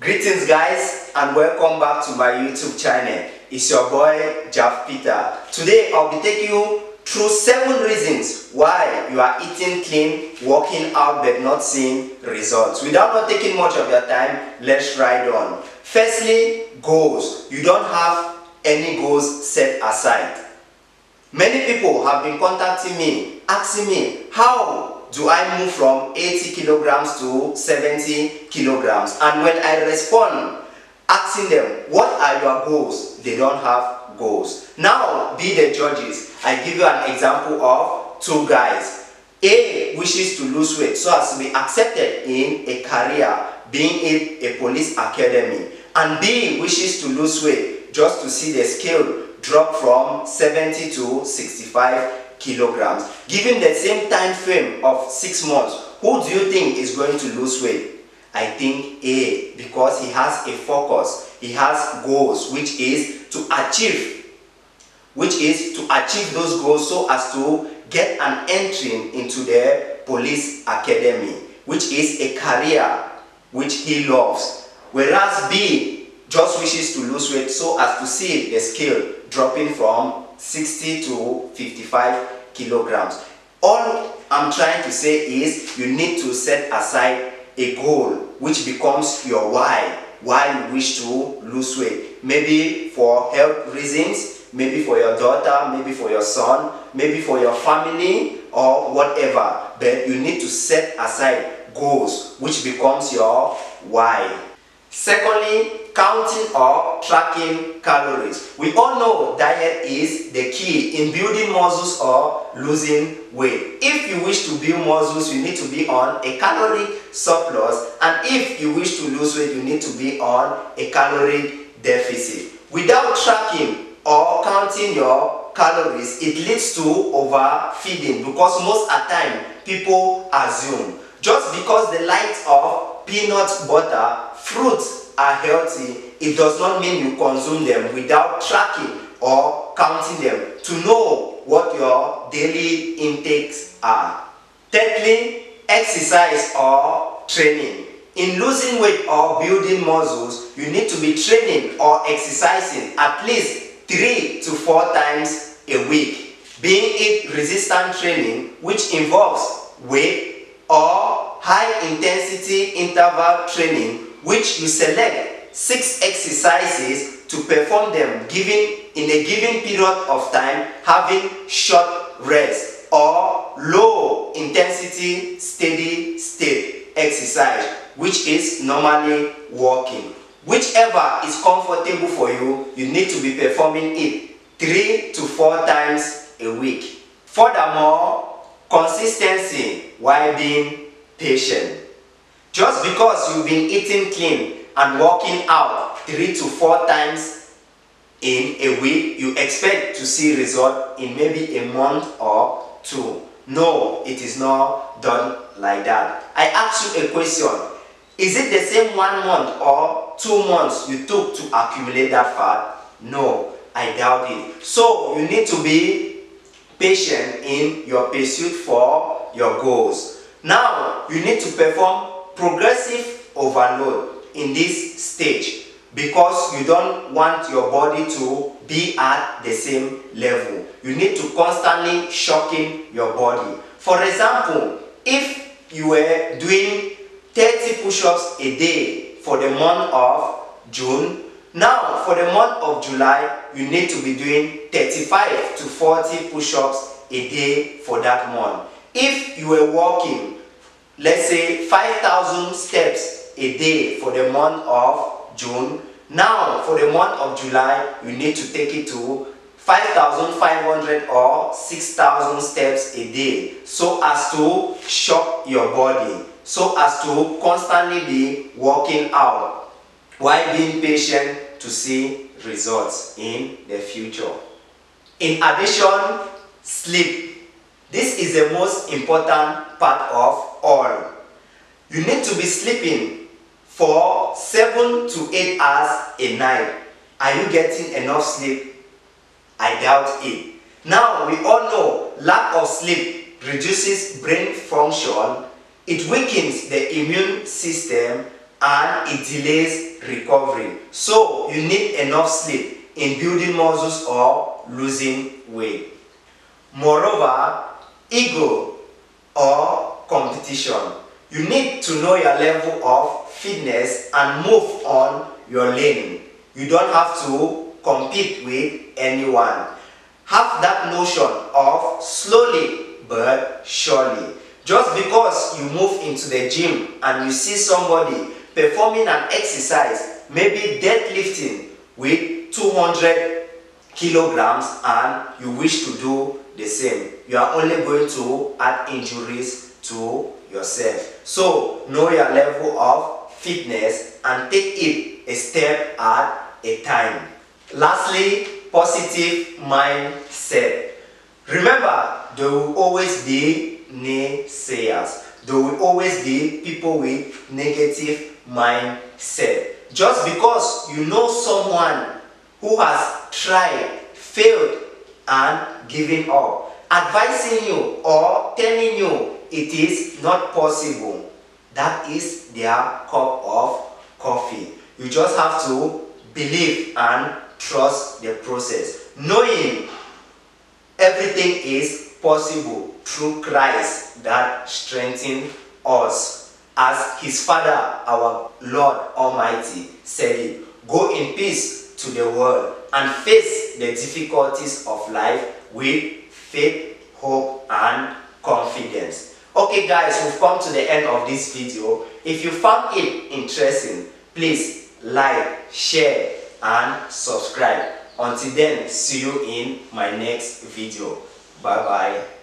Greetings guys and welcome back to my YouTube channel. It's your boy Jeff Peter. Today I'll be taking you through 7 reasons why you are eating clean, working out but not seeing results. Without not taking much of your time, let's ride on. Firstly, goals. You don't have any goals set aside. Many people have been contacting me, asking me, how do I move from 80 kilograms to 70 kilograms? And when I respond, asking them, what are your goals? They don't have goals. Now, be the judges. I give you an example of two guys. A wishes to lose weight so as to be accepted in a career, being in a police academy. And B wishes to lose weight just to see the scale drop from 70 to 65 kilograms. Given the same time frame of six months, who do you think is going to lose weight? I think A, because he has a focus, he has goals, which is to achieve, which is to achieve those goals so as to get an entry into the police academy, which is a career which he loves. Whereas B just wishes to lose weight so as to see the scale dropping from 60 to 55 kilograms. All I'm trying to say is you need to set aside a goal which becomes your why, why you wish to lose weight. Maybe for health reasons, maybe for your daughter, maybe for your son, maybe for your family or whatever. But you need to set aside goals which becomes your why. Secondly, counting or tracking calories. We all know diet is the key in building muscles or losing weight. If you wish to build muscles, you need to be on a calorie surplus and if you wish to lose weight, you need to be on a calorie deficit. Without tracking or counting your calories, it leads to overfeeding because most of the time people assume just because the light of peanut butter, fruits are healthy, it does not mean you consume them without tracking or counting them to know what your daily intakes are. Thirdly, exercise or training. In losing weight or building muscles, you need to be training or exercising at least three to four times a week. Being it resistant training, which involves weight or high intensity interval training which you select six exercises to perform them given in a given period of time having short rest or low intensity steady state exercise which is normally walking whichever is comfortable for you you need to be performing it three to four times a week. Furthermore consistency while being patient just because you've been eating clean and working out three to four times in a week, you expect to see result in maybe a month or two. No, it is not done like that. I ask you a question. Is it the same one month or two months you took to accumulate that fat? No, I doubt it. So you need to be patient in your pursuit for your goals. Now, you need to perform progressive overload in this stage because you don't want your body to be at the same level. You need to constantly shocking your body. For example, if you were doing 30 push-ups a day for the month of June, now for the month of July, you need to be doing 35 to 40 push-ups a day for that month. If you were walking let's say 5,000 steps a day for the month of June. Now, for the month of July, you need to take it to 5,500 or 6,000 steps a day so as to shock your body, so as to constantly be working out while being patient to see results in the future. In addition, sleep this is the most important part of all. You need to be sleeping for 7 to 8 hours a night. Are you getting enough sleep? I doubt it. Now we all know lack of sleep reduces brain function, it weakens the immune system and it delays recovery. So you need enough sleep in building muscles or losing weight. Moreover, ego or competition. You need to know your level of fitness and move on your lane. You don't have to compete with anyone. Have that notion of slowly but surely. Just because you move into the gym and you see somebody performing an exercise, maybe deadlifting with 200 kilograms and you wish to do the same, you are only going to add injuries to yourself. So know your level of fitness and take it a step at a time. Lastly, positive mindset. Remember, there will always be naysayers. There will always be people with negative mindset. Just because you know someone who has tried, failed, and given up, advising you or telling you it is not possible, that is their cup of coffee. You just have to believe and trust the process. Knowing everything is possible through Christ that strengthens us. As his Father, our Lord Almighty, said it, go in peace to the world and face the difficulties of life with faith, hope, and confidence. Okay guys, we've come to the end of this video. If you found it interesting, please like, share, and subscribe. Until then, see you in my next video. Bye bye.